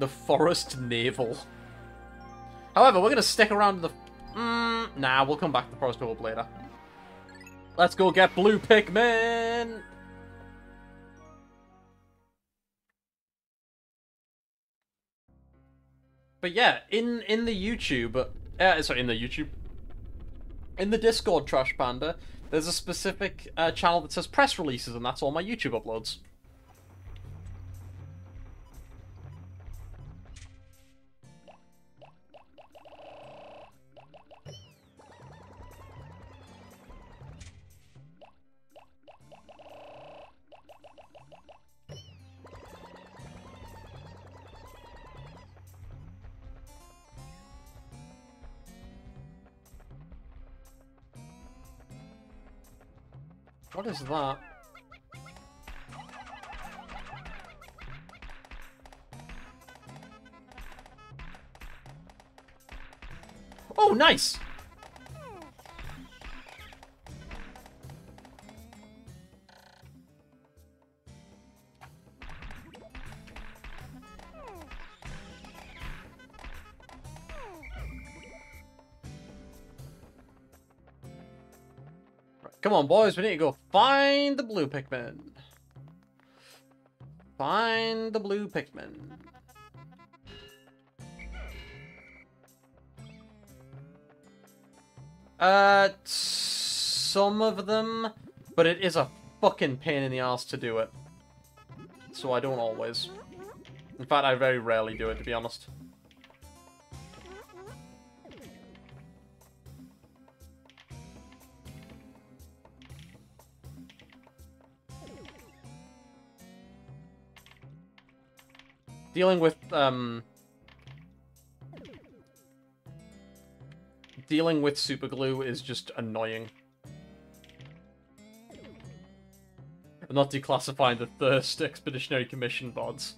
The Forest Navel. However, we're going to stick around the... Mm, nah, we'll come back to the Forest Navel later. Let's go get blue Pikmin! But yeah, in in the YouTube, uh, sorry, in the YouTube, in the Discord, Trash Panda, there's a specific uh, channel that says press releases, and that's all my YouTube uploads. What is that? Oh, nice! Come on, boys, we need to go find the blue Pikmin. Find the blue Pikmin. Uh, some of them, but it is a fucking pain in the ass to do it. So I don't always. In fact, I very rarely do it, to be honest. Dealing with um dealing with super glue is just annoying. I'm not declassifying the Thirst Expeditionary Commission VODs.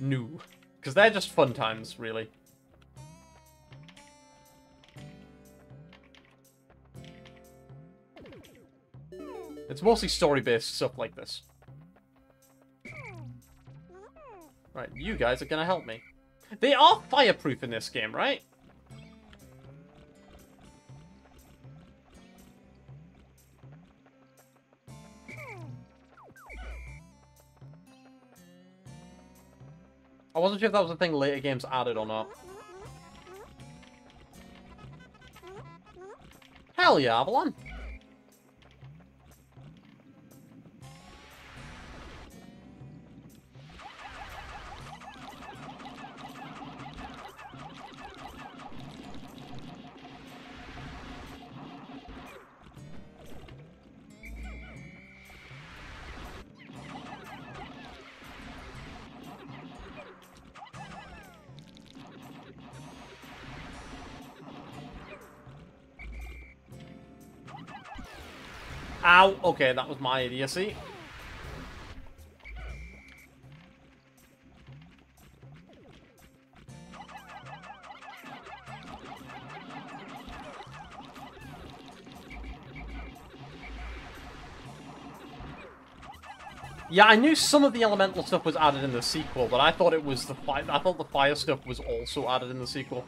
No. Because they're just fun times, really. It's mostly story-based stuff like this. Right, you guys are gonna help me. They are fireproof in this game, right? I wasn't sure if that was a thing later games added or not. Hell yeah, Avalon! Ow! Okay, that was my idiocy. Yeah, I knew some of the elemental stuff was added in the sequel, but I thought it was the fire. I thought the fire stuff was also added in the sequel.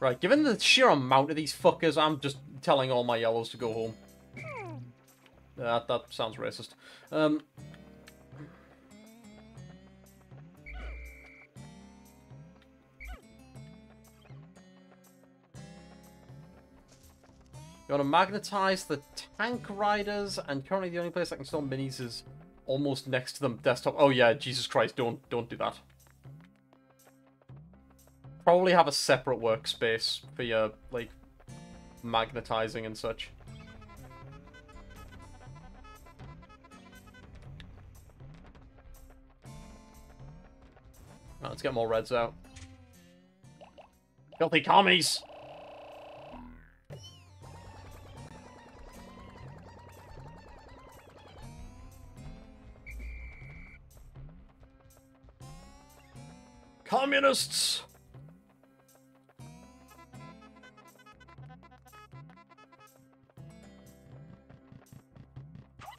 Right, given the sheer amount of these fuckers, I'm just telling all my yellows to go home. That, that sounds racist. Um... You want to magnetize the tank riders, and currently the only place I can install minis is almost next to them desktop. Oh yeah, Jesus Christ, don't don't do that probably have a separate workspace for your, like, magnetizing and such. Right, let's get more reds out. Filthy commies! Communists!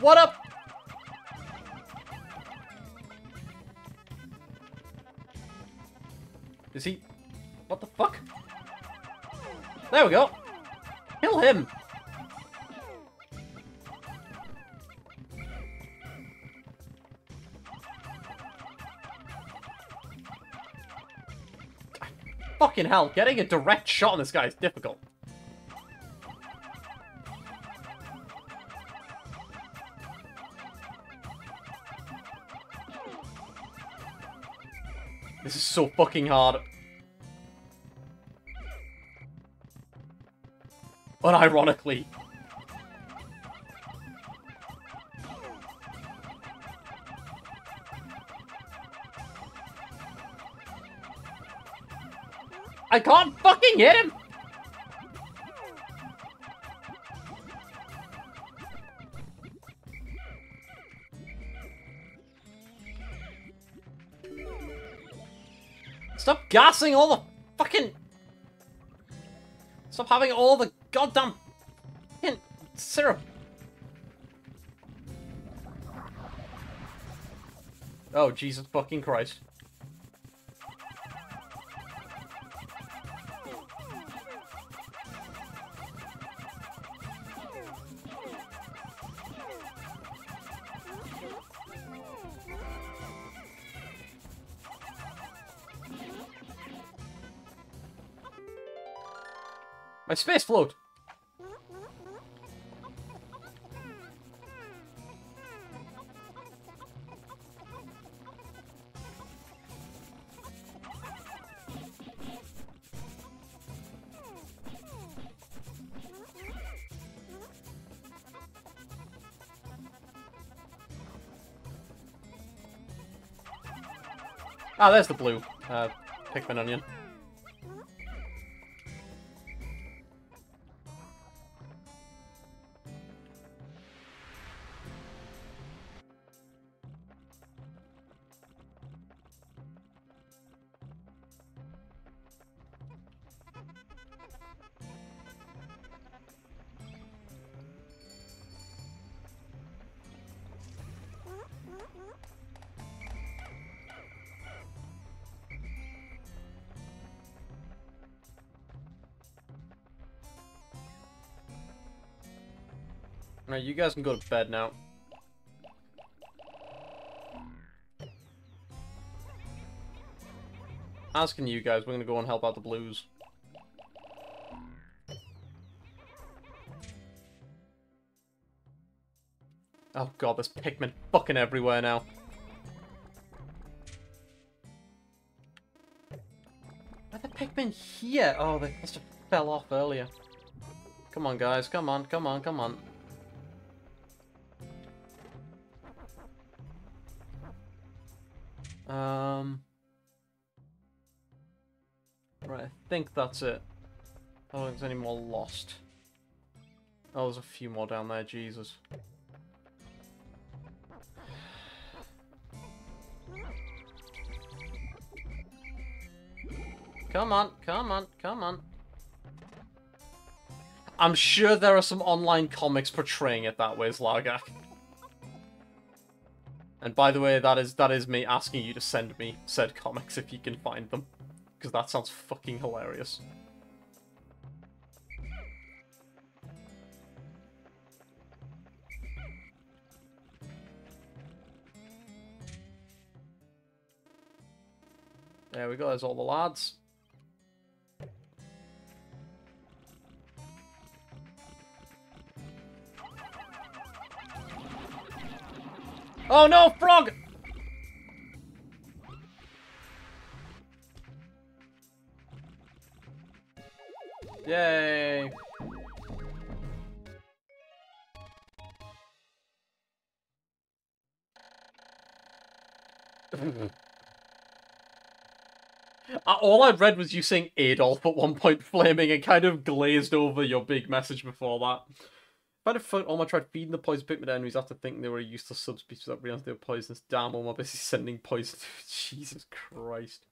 What up? Is he... What the fuck? There we go. Kill him. Fucking hell, getting a direct shot on this guy is difficult. So fucking hard. Unironically. I can't fucking hit him! Stop gassing all the fucking... Stop having all the goddamn syrup. Oh, Jesus fucking Christ. Space float! Ah, there's the blue uh, Pikmin onion. You guys can go to bed now. Asking you guys, we're gonna go and help out the blues. Oh god, there's Pikmin fucking everywhere now. Why the Pikmin here? Oh, they must have fell off earlier. Come on, guys. Come on, come on, come on. Think that's it. I don't think there's any more lost. Oh, there's a few more down there, Jesus. Come on, come on, come on. I'm sure there are some online comics portraying it that way, Zlargak. And by the way, that is that is me asking you to send me said comics if you can find them. Because that sounds fucking hilarious. There we go, there's all the lads. Oh no, frog! Yay! All I read was you saying Adolf at one point flaming and kind of glazed over your big message before that. If have thought Oma tried feeding the poison Pikmin enemies after thinking they were a useless subspecies that realized they were poisonous. Damn, Oma basically sending poison. Jesus Christ.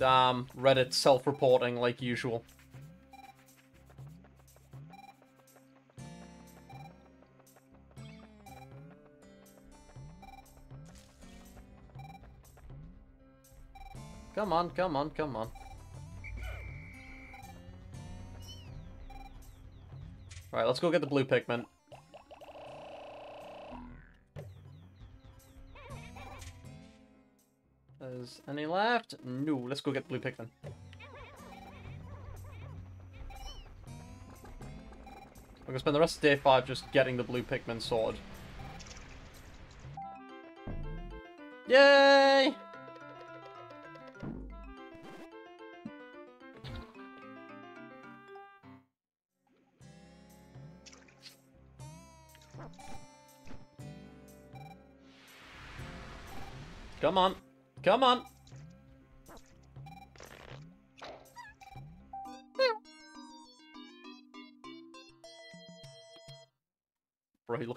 Damn, Reddit self-reporting like usual. Come on, come on, come on. Right, let's go get the blue Pikmin. No, let's go get blue Pikmin. I'm gonna spend the rest of day 5 just getting the blue Pikmin sword.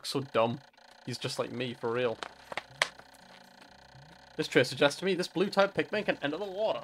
Looks so dumb. He's just like me, for real. This trait suggests to me this blue-type Pikmin can enter the water.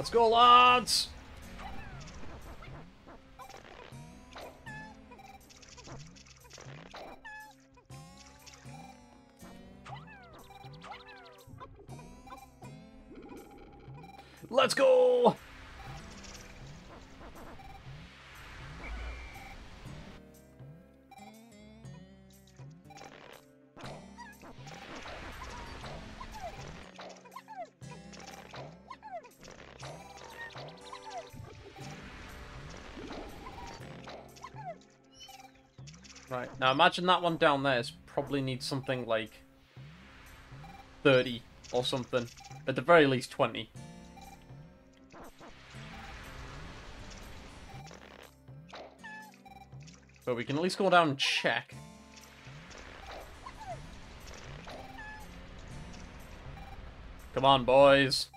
Let's go, lads! Now imagine that one down there is probably needs something like 30 or something. At the very least 20. But we can at least go down and check. Come on, boys.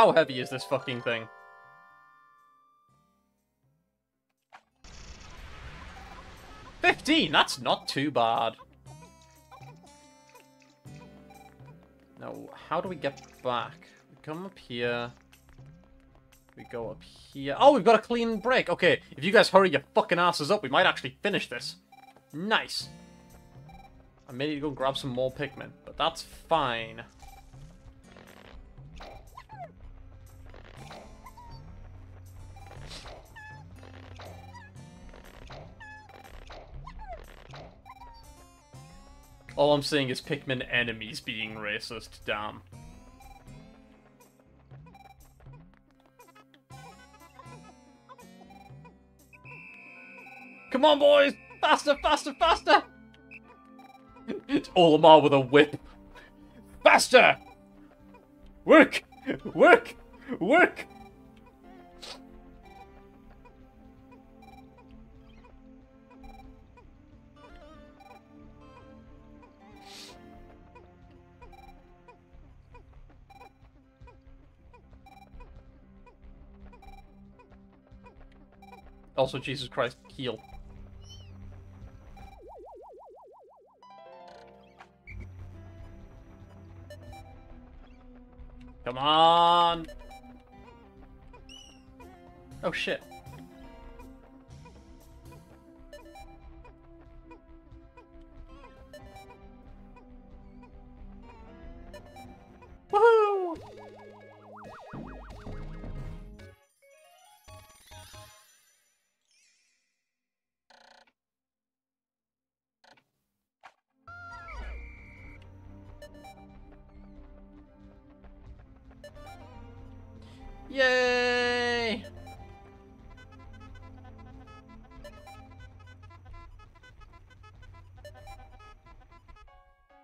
How heavy is this fucking thing? Fifteen! That's not too bad. Now, how do we get back? We come up here. We go up here. Oh, we've got a clean break. Okay, if you guys hurry your fucking asses up, we might actually finish this. Nice. I may need to go grab some more Pikmin, but that's fine. All I'm seeing is Pikmin enemies being racist, damn. Come on, boys! Faster, faster, faster! It's Olimar with a whip. Faster! Work! Work! Work! Also, Jesus Christ, heal. Come on! Oh shit.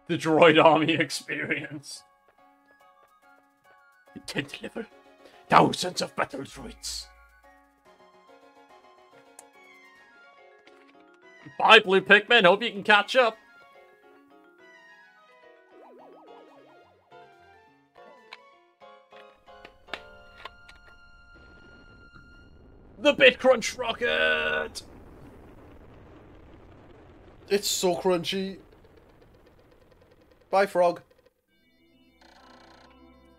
The droid army experience. Can deliver thousands of battle droids. Bye, Blue Pikmin. Hope you can catch up. The BitCrunch rocket! It's so crunchy. Bye, frog.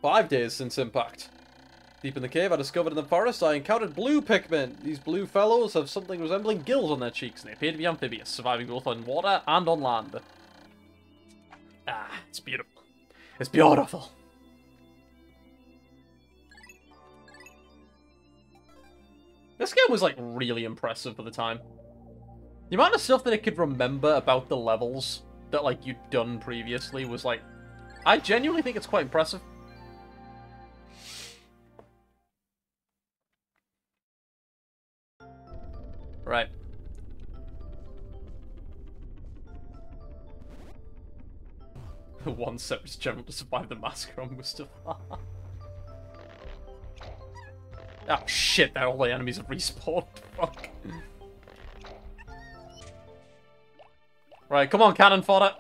Five days since impact. Deep in the cave I discovered in the forest, I encountered blue Pikmin. These blue fellows have something resembling gills on their cheeks, and they appear to be amphibious, surviving both on water and on land. Ah, it's beautiful. It's beautiful. This game was, like, really impressive for the time. The amount of stuff that it could remember about the levels that, like, you'd done previously was, like... I genuinely think it's quite impressive. Right. The One separate general to survive the massacre on Mustafar. oh shit, that all the enemies have respawned. Fuck. Right, come on, cannon fodder.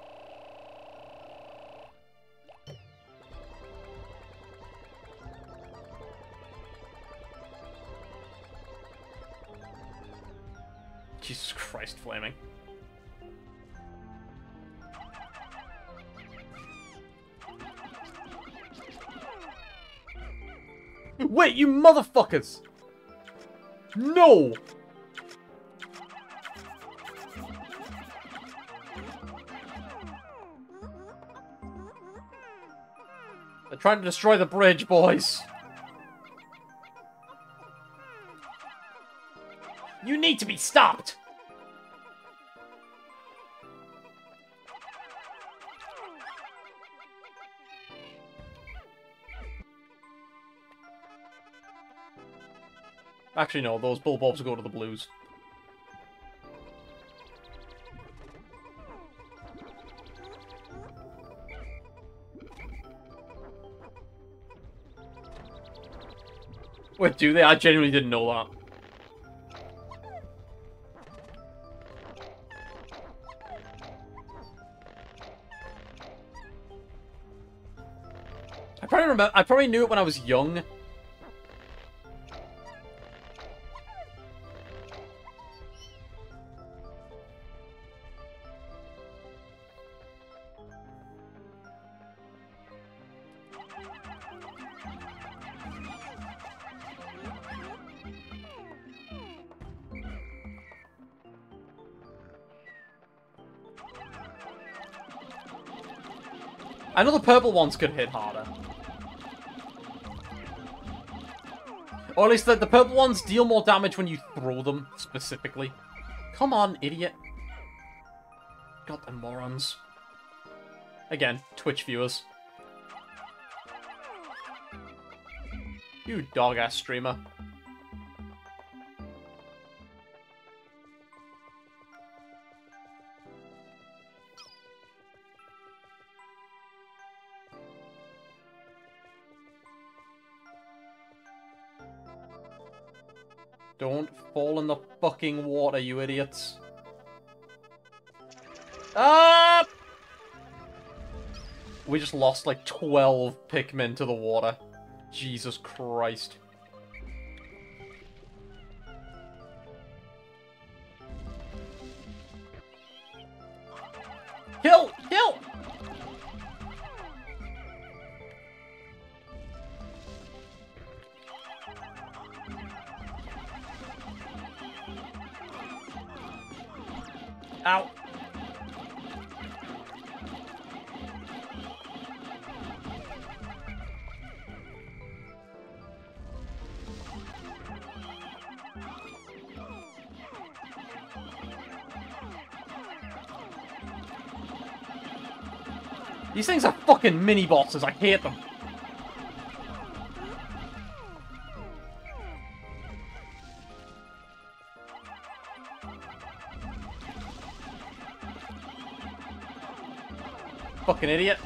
Jesus Christ, flaming. Wait, you motherfuckers! No! They're trying to destroy the bridge, boys. You need to be stopped! Actually, no, those bulborbs go to the blues. Wait, do they? I genuinely didn't know that. I probably remember. I probably knew it when I was young. I know the purple ones could hit harder. Or at least the, the purple ones deal more damage when you throw them, specifically. Come on, idiot. God, the morons. Again, Twitch viewers. You dog-ass streamer. Fucking water, you idiots. Ah! We just lost like 12 Pikmin to the water. Jesus Christ. Fucking mini bosses. I hate them. Fucking idiot.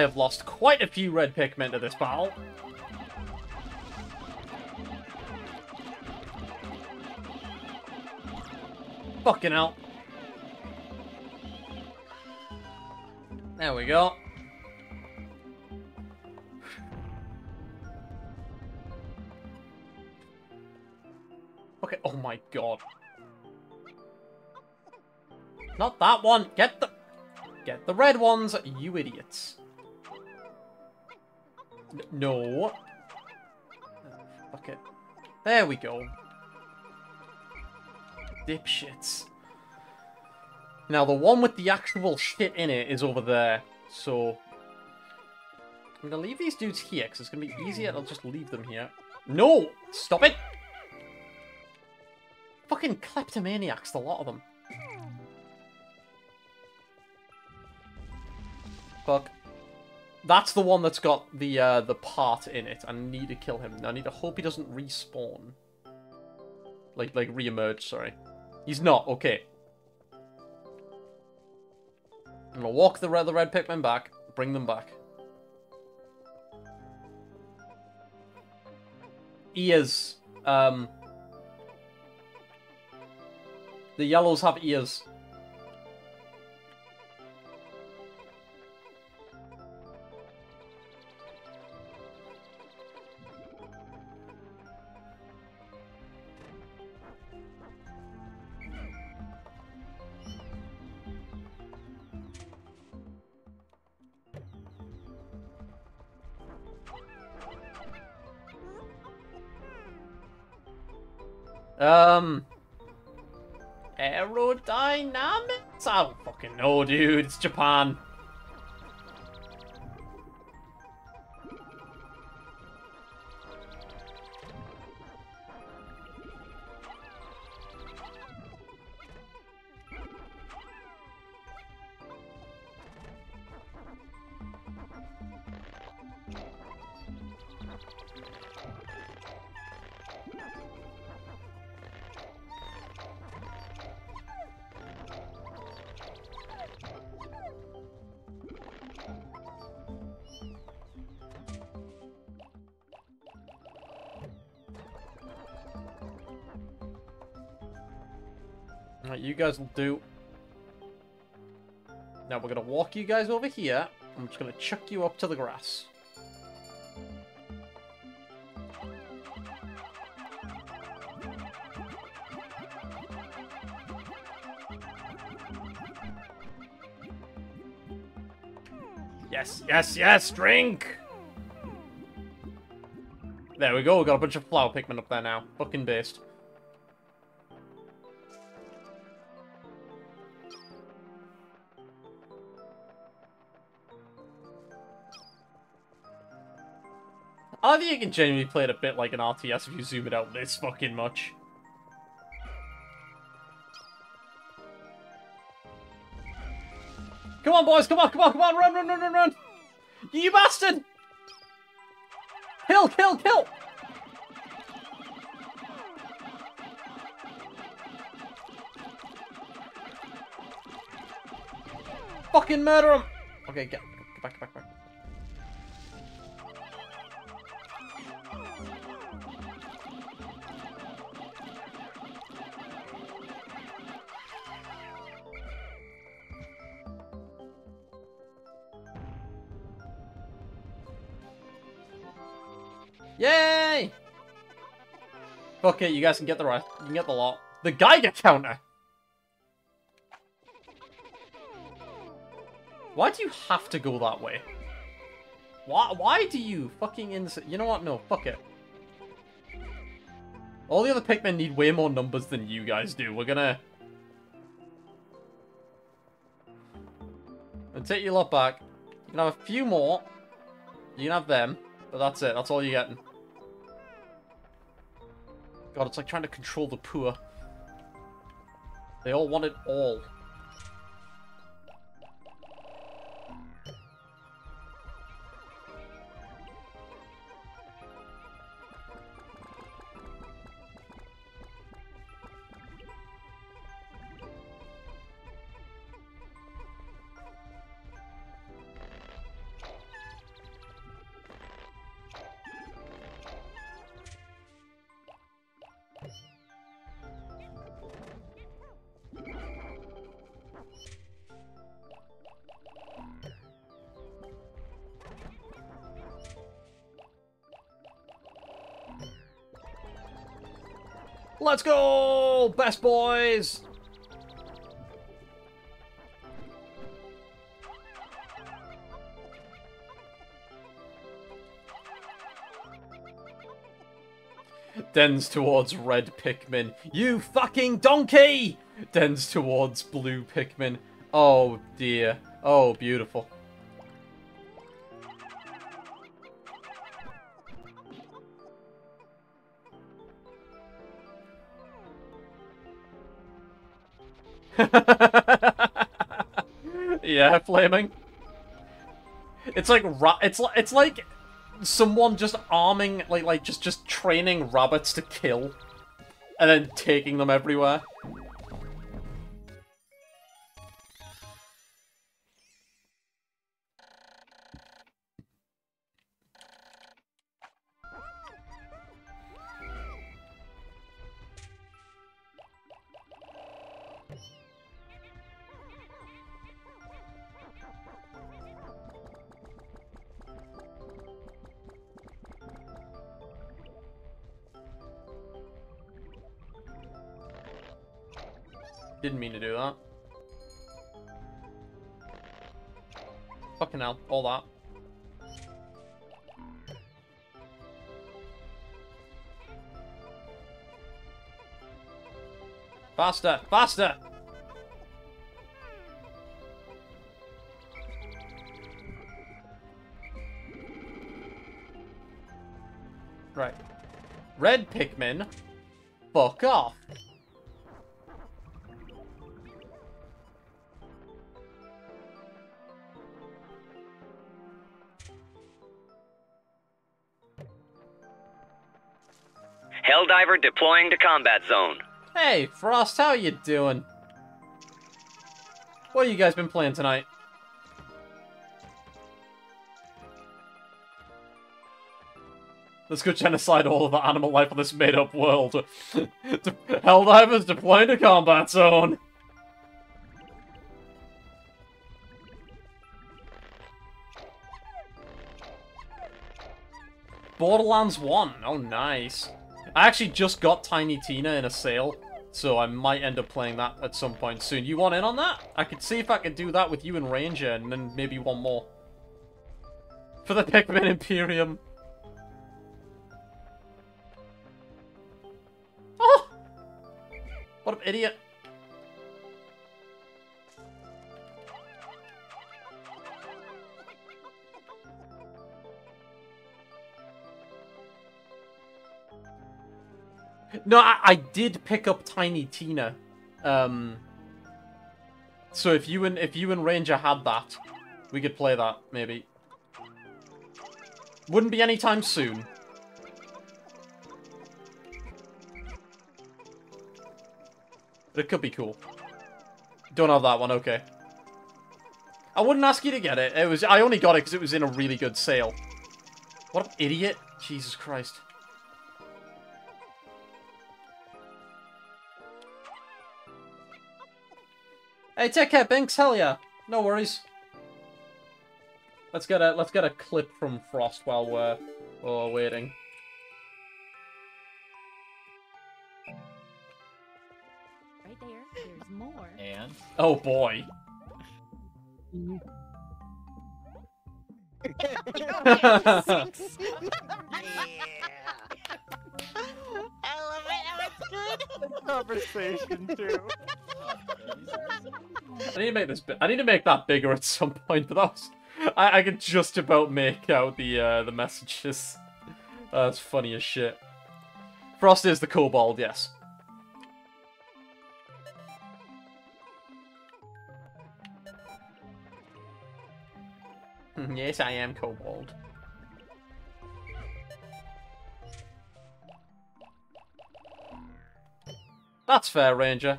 I have lost quite a few red Pikmin to this battle. Fucking hell. There we go. Okay, oh my god. Not that one! Get the... Get the red ones, you idiots. No. Uh, fuck it. There we go. Dipshits. Now, the one with the actual shit in it is over there. So, I'm going to leave these dudes here, because it's going to be easier. I'll just leave them here. No! Stop it! Fucking kleptomaniacs, a lot of them. Fuck. That's the one that's got the uh, the part in it. I need to kill him. I need to hope he doesn't respawn. Like, like, re-emerge, sorry. He's not, okay. I'm gonna walk the red, the red Pikmin back, bring them back. Ears. Um... The yellows have ears. Um... Aerodynamics? I don't fucking know, dude. It's Japan. You guys will do. Now we're gonna walk you guys over here. I'm just gonna chuck you up to the grass. Yes, yes, yes, drink! There we go, we got a bunch of flower Pikmin up there now. Fucking based. You can genuinely play it a bit like an RTS if you zoom it out this fucking much. Come on, boys, come on, come on, come on, run, run, run, run, run! You bastard! Kill, kill, kill! Fucking murder him! Okay, get, get back, get back, get back. Okay, you guys can get the rest. You can get the lot. The Geiger counter! Why do you have to go that way? Why, why do you fucking ins- You know what? No, fuck it. All the other Pikmin need way more numbers than you guys do. We're gonna... And take your lot back. You can have a few more. You can have them. But that's it. That's all you're getting. God, it's like trying to control the poor. They all want it all. Let's go! Best boys! Dens towards red Pikmin. You fucking donkey! Dens towards blue Pikmin. Oh dear. Oh, beautiful. yeah, flaming. It's like it's like it's like someone just arming like like just just training rabbits to kill and then taking them everywhere. Didn't mean to do that. Fucking hell, all that. Faster, faster! Right. Red Pikmin, fuck off. Helldiver deploying to combat zone. Hey, Frost, how you doing? What you guys been playing tonight? Let's go genocide all of the animal life on this made-up world. Helldivers deploying to combat zone. Borderlands 1. Oh, nice. I actually just got Tiny Tina in a sale, so I might end up playing that at some point soon. You want in on that? I could see if I could do that with you and Ranger, and then maybe one more. For the Pikmin Imperium. Oh! What an idiot. No, I, I did pick up Tiny Tina. Um, so if you and if you and Ranger had that, we could play that maybe. Wouldn't be anytime soon. But it could be cool. Don't have that one, okay. I wouldn't ask you to get it. It was I only got it because it was in a really good sale. What an idiot. Jesus Christ. Hey, take care, Binks. Hell yeah. No worries. Let's get a let's get a clip from Frost while we're, while we're waiting. Right there, there's more. And Oh boy. Yeah. Conversation too. I need to make this. I need to make that bigger at some point. But I I could just about make out the uh, the messages. That's funny as shit. Frost is the kobold, yes. yes, I am kobold. That's fair, Ranger.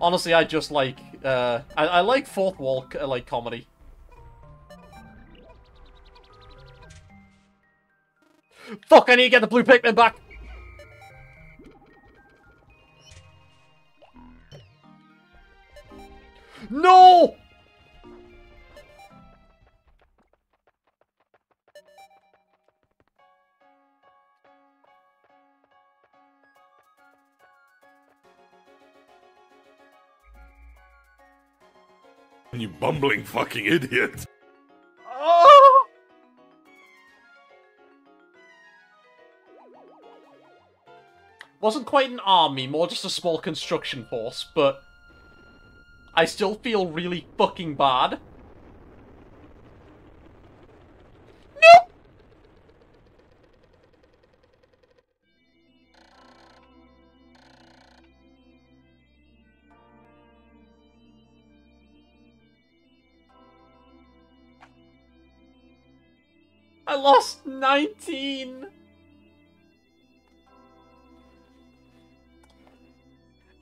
Honestly, I just like, uh, I, I like fourth wall, uh, like, comedy. Fuck, I need to get the blue Pikmin back! No! You bumbling fucking idiot. Oh! Wasn't quite an army, more just a small construction force, but I still feel really fucking bad. 19!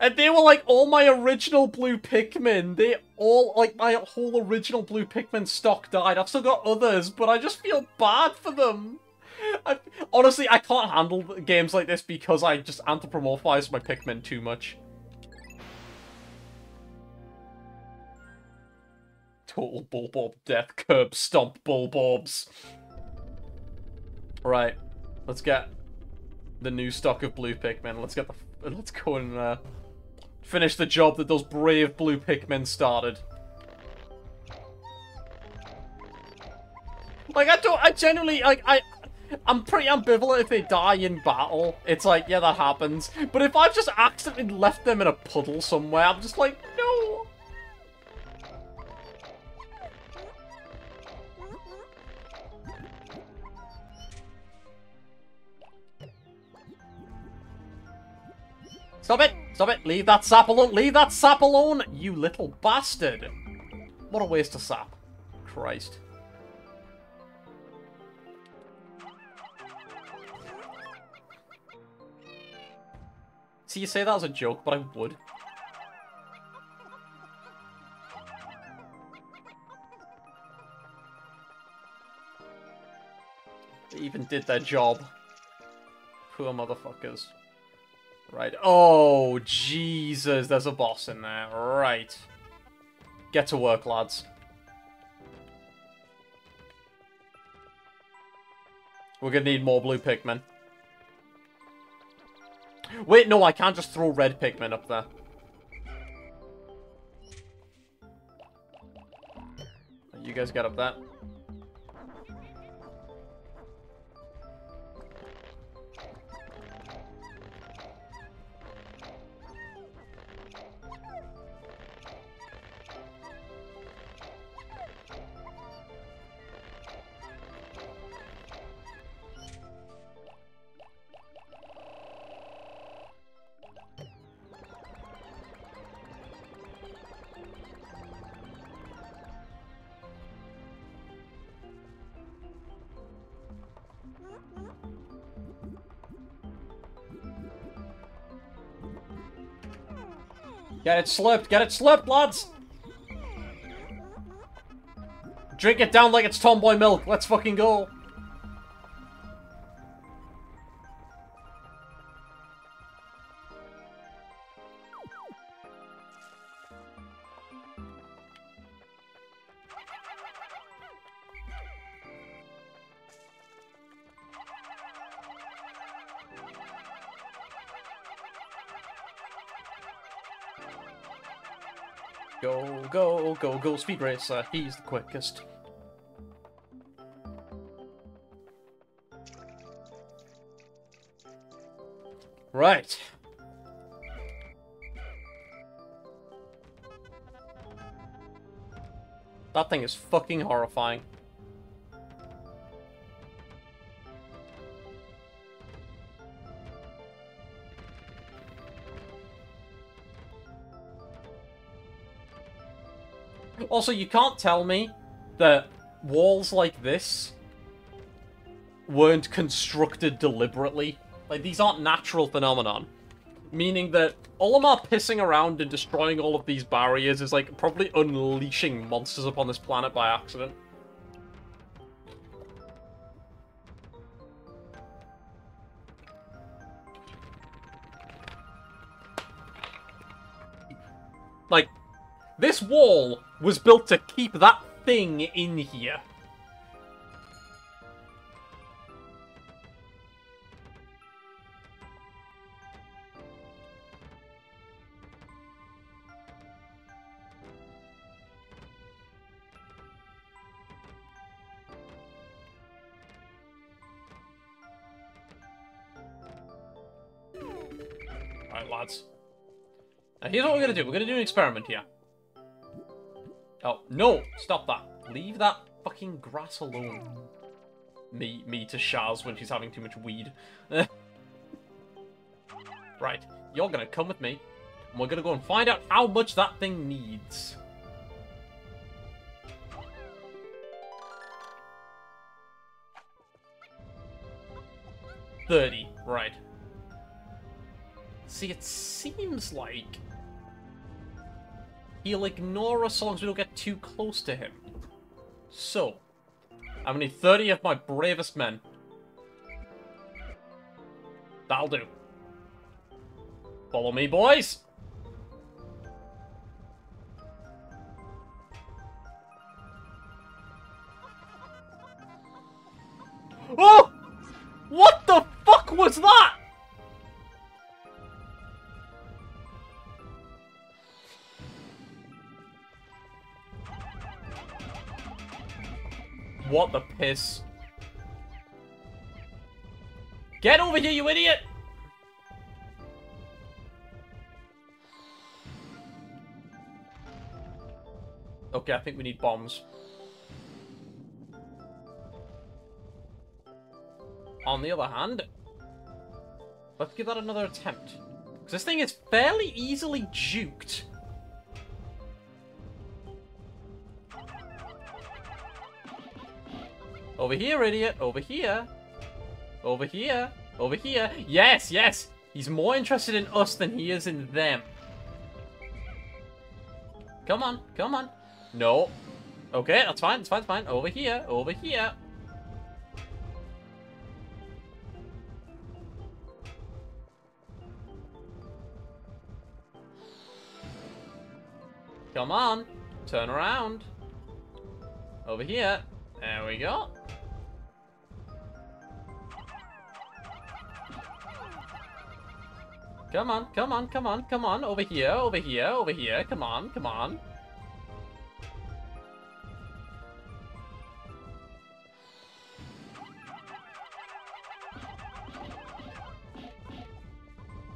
And they were like all my original blue Pikmin. They all, like my whole original blue Pikmin stock died. I've still got others, but I just feel bad for them. I, honestly, I can't handle games like this because I just anthropomorphize my Pikmin too much. Total Bulborb death, curb stomp Bulborbs. Right, let's get the new stock of blue Pikmin. Let's get the let's go and uh, finish the job that those brave blue Pikmin started. Like I don't, I genuinely like I. I'm pretty ambivalent if they die in battle. It's like, yeah, that happens. But if I've just accidentally left them in a puddle somewhere, I'm just like, no. Stop it! Stop it! Leave that sap alone! Leave that sap alone! You little bastard! What a waste of sap. Christ. See, you say that as a joke, but I would. They even did their job. Poor motherfuckers. Right. Oh, Jesus. There's a boss in there. Right. Get to work, lads. We're gonna need more blue Pikmin. Wait, no, I can't just throw red Pikmin up there. You guys get up that. Get it slipped. Get it slipped, lads. Drink it down like it's tomboy milk. Let's fucking go. Go, go, go, Speed Racer. He's the quickest. Right. That thing is fucking horrifying. Also, you can't tell me that walls like this weren't constructed deliberately. Like, these aren't natural phenomenon. Meaning that Olimar pissing around and destroying all of these barriers is, like, probably unleashing monsters upon this planet by accident. Like, this wall was built to keep that thing in here. Alright, lads. Now, here's what we're gonna do. We're gonna do an experiment here. Oh, no! Stop that. Leave that fucking grass alone. Me, me to Shaz when she's having too much weed. right, you're gonna come with me, and we're gonna go and find out how much that thing needs. Thirty, right. See, it seems like he'll ignore us as long as we don't get too close to him. So, I'm gonna need 30 of my bravest men. That'll do. Follow me, boys! Oh! What the fuck was that? What the piss? Get over here, you idiot! Okay, I think we need bombs. On the other hand, let's give that another attempt. Because this thing is fairly easily juked. Over here, idiot. Over here. Over here. Over here. Yes, yes. He's more interested in us than he is in them. Come on. Come on. No. Okay, that's fine. That's fine. That's fine. Over here. Over here. Come on. Turn around. Over here. There we go. Come on, come on, come on, come on. Over here, over here, over here. Come on, come on.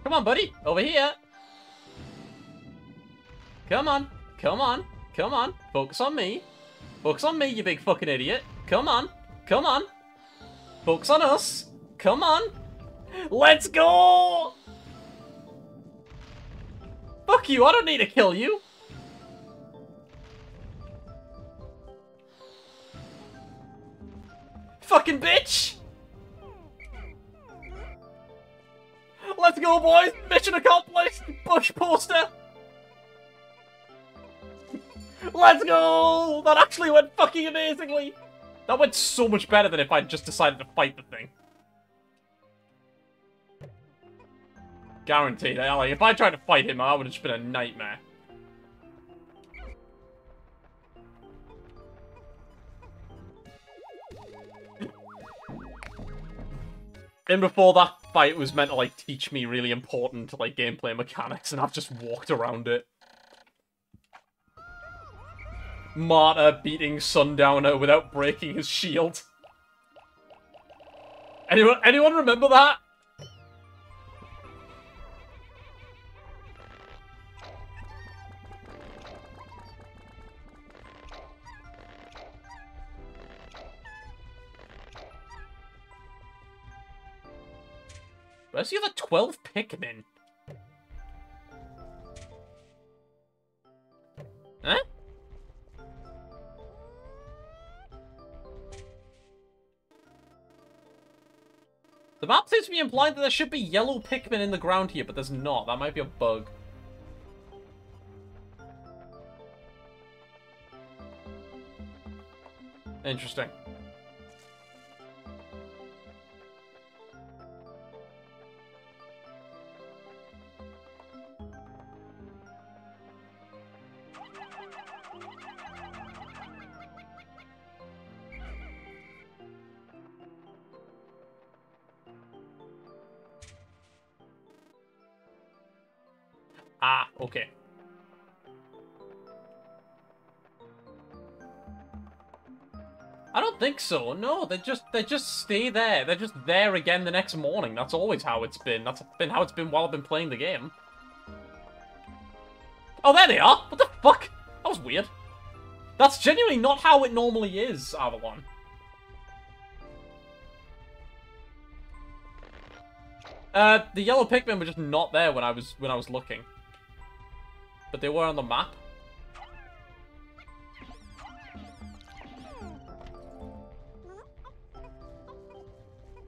Come on, buddy. Over here. Come on. Come on. Come on. Focus on me. Focus on me, you big fucking idiot. Come on. Come on. Focus on us. Come on. Let's go! Fuck you, I don't need to kill you. Fucking bitch! Let's go, boys! Mission accomplished! Bush poster! Let's go! That actually went fucking amazingly! That went so much better than if I'd just decided to fight the thing. Guaranteed. eh? Like, if I tried to fight him, I would have just been a nightmare. And before that fight was meant to, like, teach me really important, like, gameplay mechanics, and I've just walked around it. Marta beating Sundowner without breaking his shield. Anyone, anyone remember that? Where's the other 12 Pikmin? Huh? The map seems to be implying that there should be yellow Pikmin in the ground here, but there's not. That might be a bug. Interesting. So. No, they just they just stay there. They're just there again the next morning. That's always how it's been. That's been how it's been while I've been playing the game. Oh, there they are. What the fuck? That was weird. That's genuinely not how it normally is, Avalon. Uh, the yellow Pikmin were just not there when I was when I was looking. But they were on the map.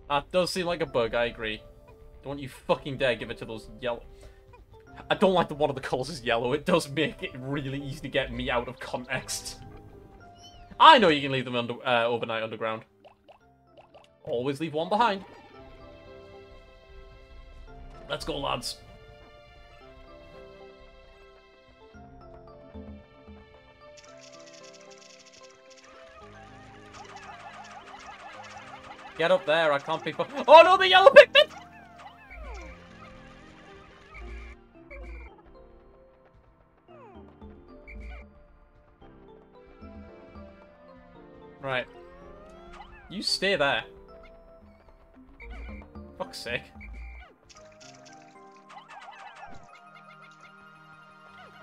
That does seem like a bug, I agree. Don't you fucking dare give it to those yellow... I don't like that one of the colours is yellow. It does make it really easy to get me out of context. I know you can leave them under, uh, overnight underground. Always leave one behind. Let's go, lads. Get up there, I can't be... Oh no, the yellow Pikmin! Right. You stay there. Fuck's sake.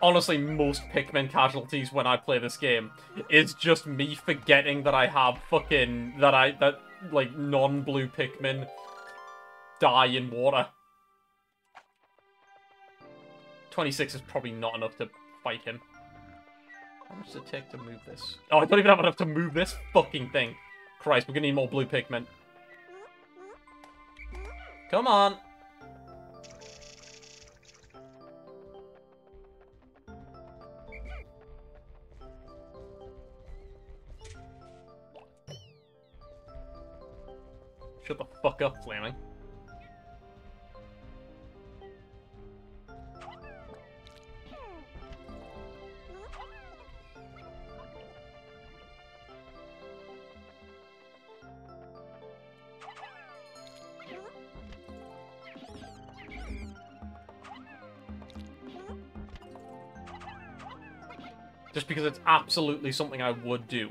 honestly most Pikmin casualties when I play this game is just me forgetting that I have fucking that I that like non-blue Pikmin die in water. 26 is probably not enough to fight him. How much does it take to move this? Oh, I don't even have enough to move this fucking thing. Christ, we're gonna need more blue Pikmin. Come on. Fuck up, Flaming. Just because it's absolutely something I would do.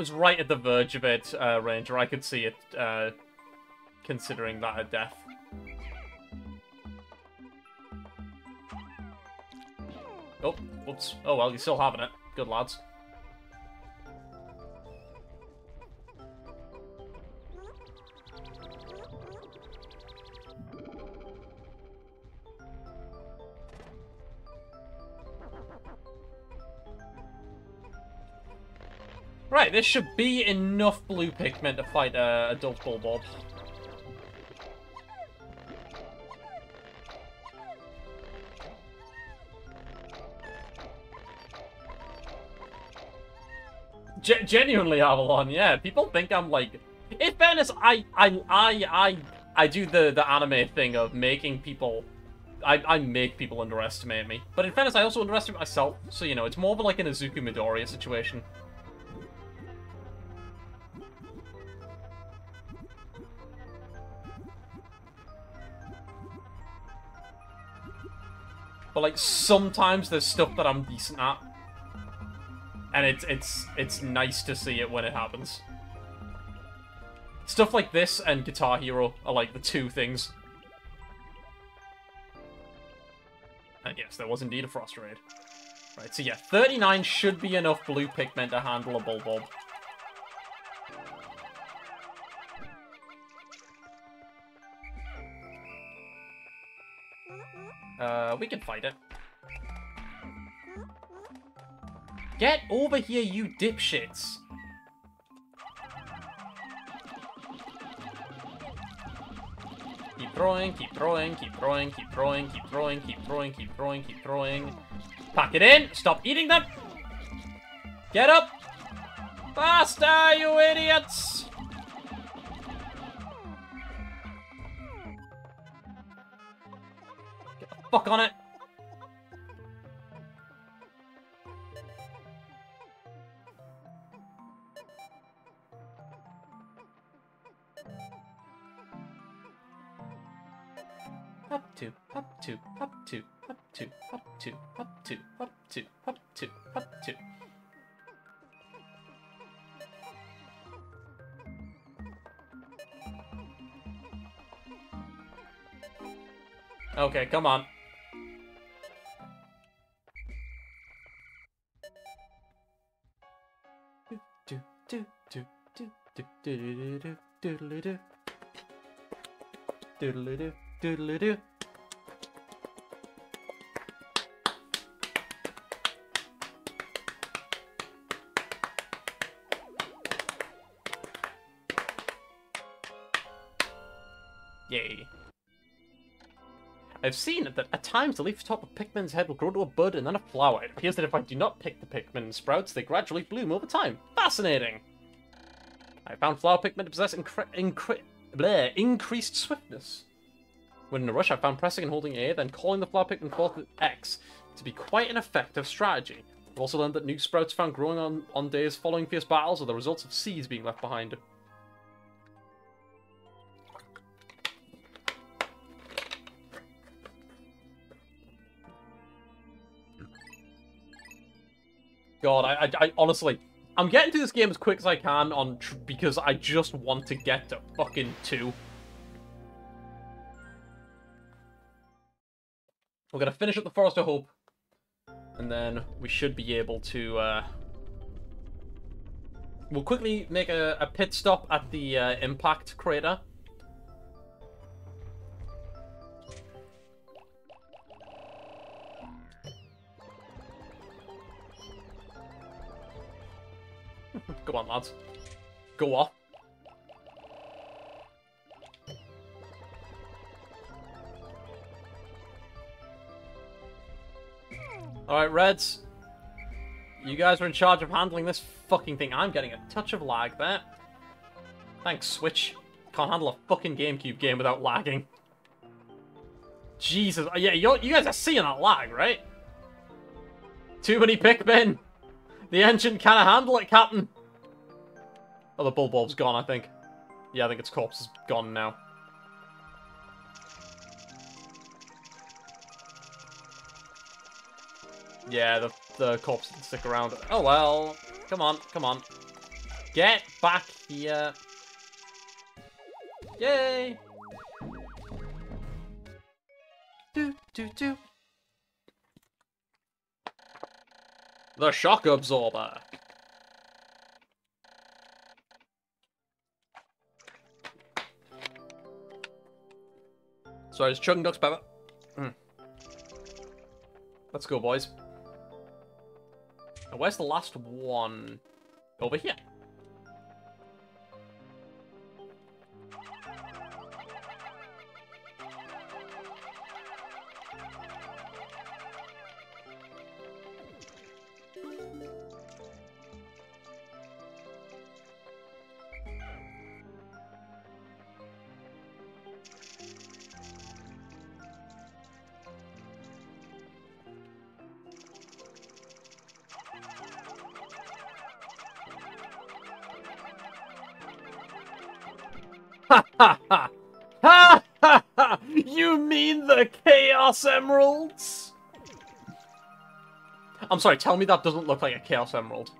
Was right at the verge of it, uh, Ranger. I could see it, uh, considering that a death. Oh, whoops. Oh well, you're still having it. Good lads. Right, this should be enough blue Pikmin to fight uh, adult Bulborb. Ge- genuinely, Avalon, yeah. People think I'm like. In fairness, I, I, I, I, I do the the anime thing of making people. I, I make people underestimate me. But in fairness, I also underestimate myself. So, you know, it's more of like an Izuku Midoriya situation. But like sometimes there's stuff that I'm decent at. And it's it's it's nice to see it when it happens. Stuff like this and Guitar Hero are like the two things. And yes, there was indeed a Frost Raid. Right, so yeah, 39 should be enough blue Pikmin to handle a Bulborb. Uh, we can fight it. Get over here, you dipshits! Keep throwing, keep throwing, keep throwing, keep throwing, keep throwing, keep throwing, keep throwing, keep throwing. Pack it in! Stop eating them! Get up! Faster, you idiots! Fuck on it! Up to, up to, up to, up to, up to, up to, up to, up to, up to. Okay, come on. Yay. I've seen that at times the leaf top of Pikmin's head will grow to a bud and then a flower. It appears that if I do not pick the Pikmin sprouts, they gradually bloom over time. Fascinating! I found flower Pikmin to possess incre incre bleh, increased swiftness. When in a rush, I found pressing and holding A, then calling the flower Pikmin forth with X to be quite an effective strategy. I've also learned that new sprouts found growing on, on days following fierce battles are the results of seeds being left behind. God, I, I, I honestly, I'm getting to this game as quick as I can on because I just want to get to fucking two. We're gonna finish up the Forest of Hope, and then we should be able to. Uh... We'll quickly make a, a pit stop at the uh, impact crater. Go on, lads. Go off. Alright, Reds. You guys are in charge of handling this fucking thing. I'm getting a touch of lag there. Thanks, Switch. Can't handle a fucking GameCube game without lagging. Jesus. Oh, yeah, you you guys are seeing that lag, right? Too many Pikmin. The engine can't handle it, Captain. Oh, the Bulborb's gone, I think. Yeah, I think its corpse is gone now. Yeah, the, the corpse didn't stick around. Oh well. Come on, come on. Get back here. Yay! Do, do, do. The shock absorber. Sorry, it's chugging ducks, Pepper. Mm. Let's go, boys. Now, where's the last one? Over here. Chaos Emeralds? I'm sorry, tell me that doesn't look like a Chaos Emerald.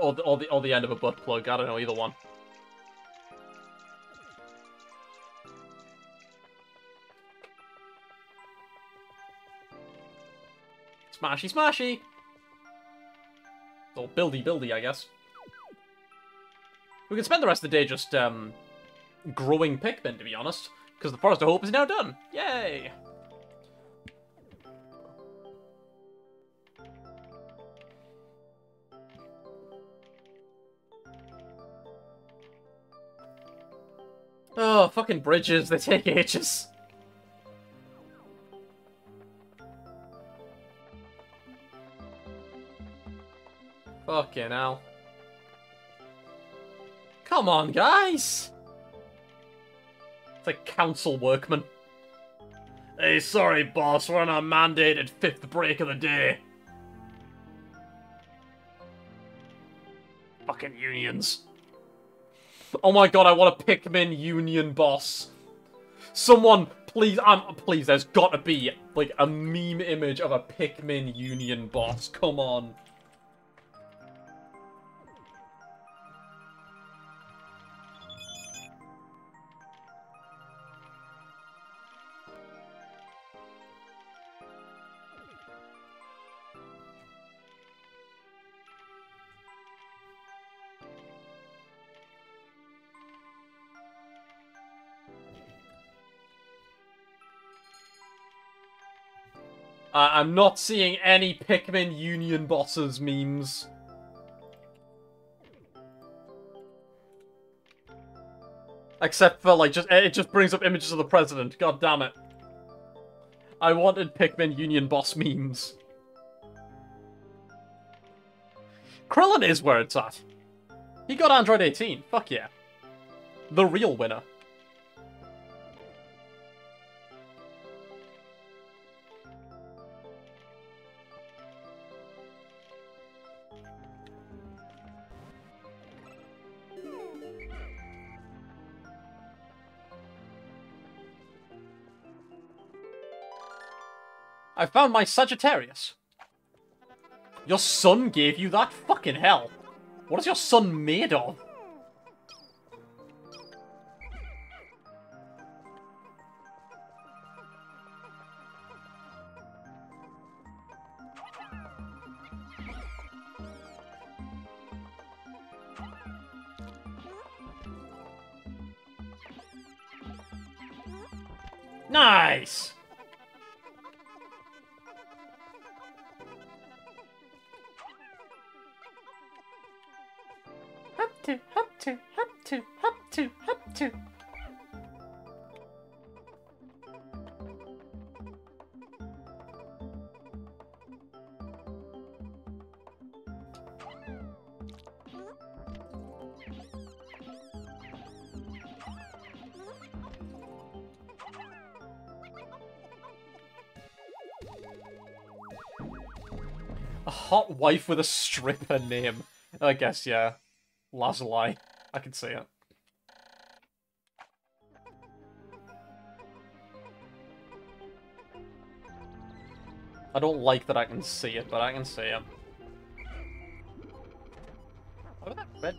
Or the, or the, or the end of a butt plug, I don't know, either one. Smashy smashy! Or buildy buildy, I guess. We can spend the rest of the day just, um, growing Pikmin, to be honest. Because the Forest of Hope is now done. Yay! Oh, fucking bridges, they take ages. Fucking hell. Come on, guys! It's like council workman. Hey, sorry, boss, we're on our mandated fifth break of the day. Fucking unions. Oh my god, I want a Pikmin union boss. Someone, please, um, please, there's gotta be, like, a meme image of a Pikmin union boss. Come on. I'm not seeing any Pikmin Union bosses memes. Except for, like, just it just brings up images of the president. God damn it. I wanted Pikmin Union boss memes. Krillin is where it's at. He got Android 18. Fuck yeah. The real winner. I found my Sagittarius. Your son gave you that? Fucking hell. What is your son made of? Hot wife with a stripper name. I guess, yeah. Lazuli. I can see it. I don't like that I can see it, but I can see it. About that red?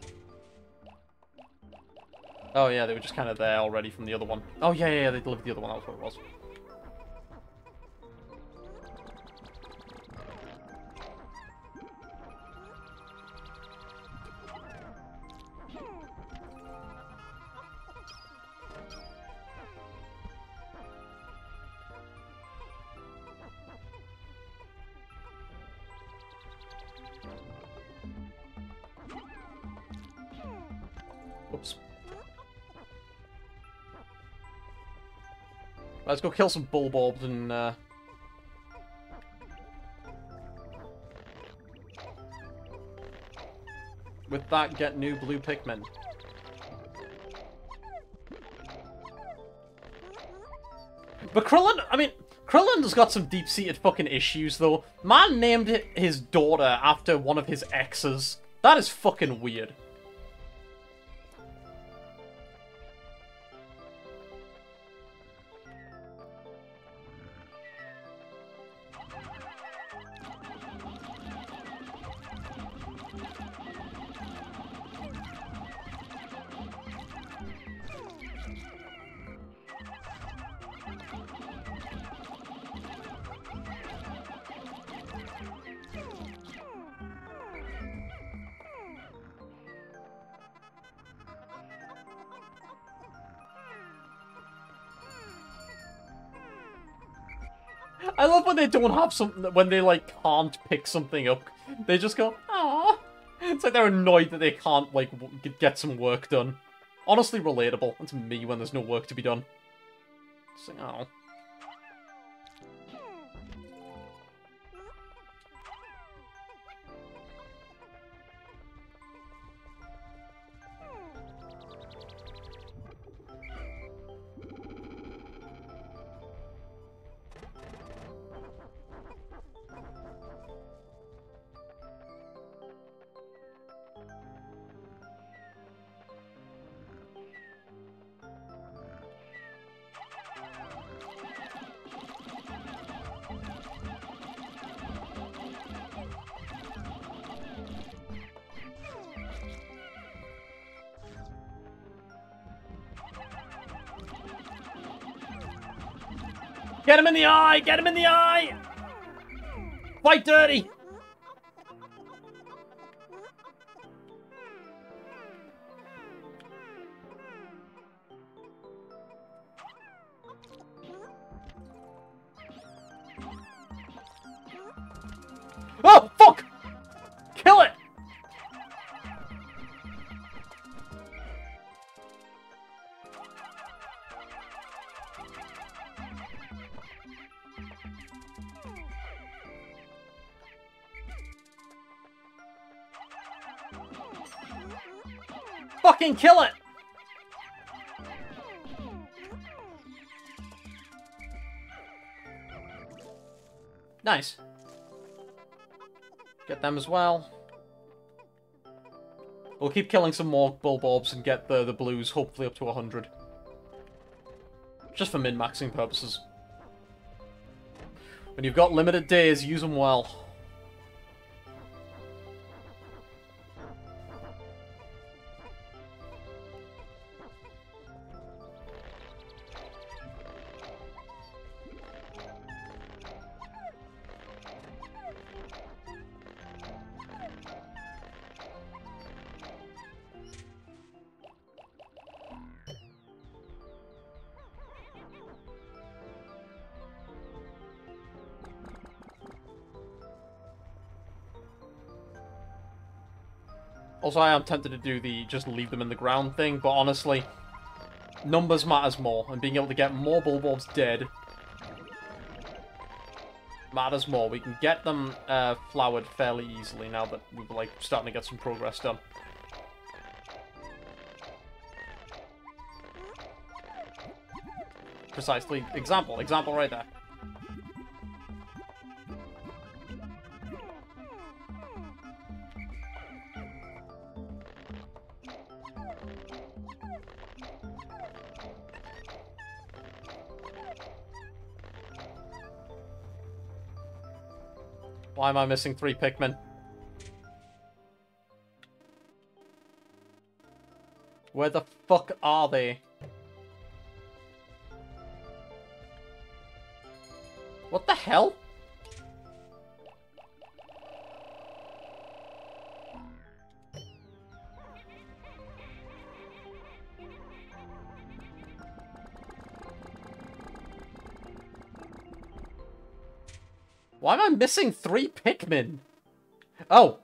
Oh yeah, they were just kind of there already from the other one. Oh yeah, yeah, yeah, they delivered the other one, that was what it was. Go kill some Bulborbs and, uh... With that, get new blue Pikmin. But Krillin, I mean, Krillin's got some deep-seated fucking issues, though. Man named his daughter after one of his exes. That is fucking weird. I love when they don't have something, when they, like, can't pick something up. They just go, ah. It's like they're annoyed that they can't, like, get some work done. Honestly relatable. That's me when there's no work to be done. Just like, oh. Get him in the eye! Get him in the eye! Fight dirty! Fucking kill it! Nice. Get them as well. We'll keep killing some more Bulborbs and get the, the blues, hopefully up to 100. Just for min-maxing purposes. When you've got limited days, use them well. Also, I am tempted to do the just leave them in the ground thing, but honestly, numbers matters more, and being able to get more Bulborbs dead matters more. We can get them uh, flowered fairly easily now that we're like starting to get some progress done. Precisely. Example. Example right there. Why am I missing three Pikmin? Where the fuck are they? Missing three Pikmin? Oh.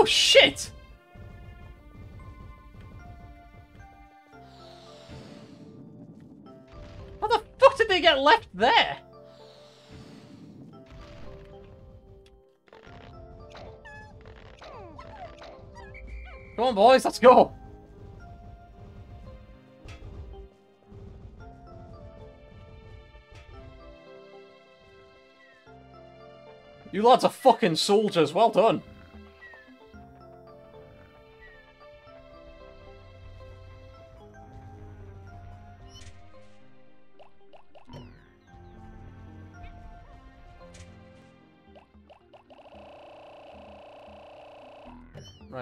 Oh shit! How the fuck did they get left there? Come on, boys, let's go. You lads are fucking soldiers. Well done.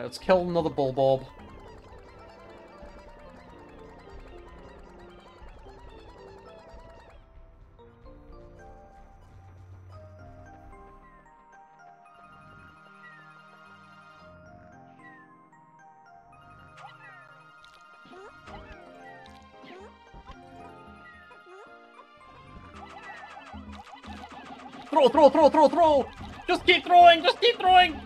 Let's kill another Bulborb. Throw, throw, throw, throw, throw! Just keep throwing, just keep throwing!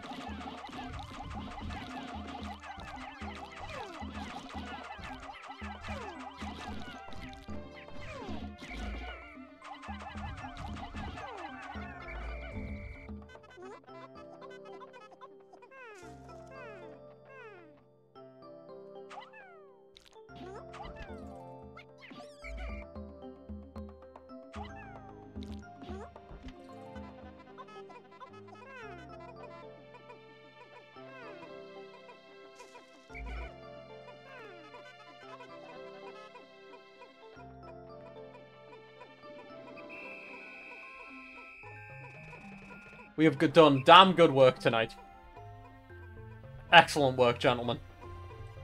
We have done damn good work tonight. Excellent work, gentlemen.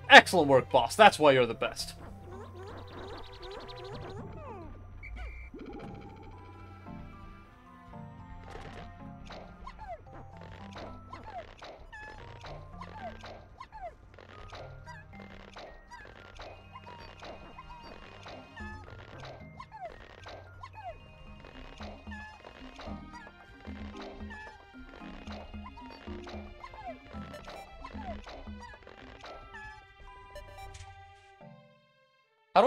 Excellent work, boss. That's why you're the best.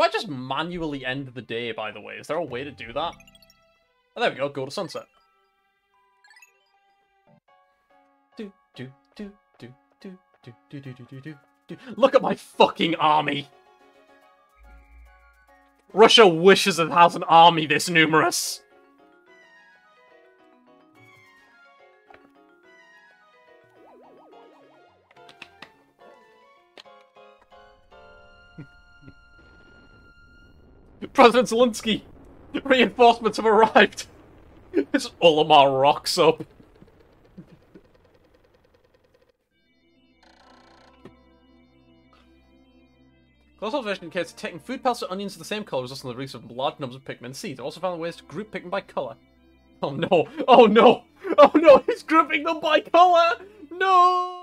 I just manually end the day, by the way? Is there a way to do that? Oh, there we go. Go to sunset. Look at my fucking army! Russia wishes it has an army this numerous. President Zelensky! Reinforcements have arrived! It's Olimar rocks up. Close observation indicates taking food pellets and onions of the same colour results in the release of large numbers of Pikmin seeds. Also found ways to group Pikmin by colour. Oh no! Oh no! Oh no! He's grouping them by colour! No!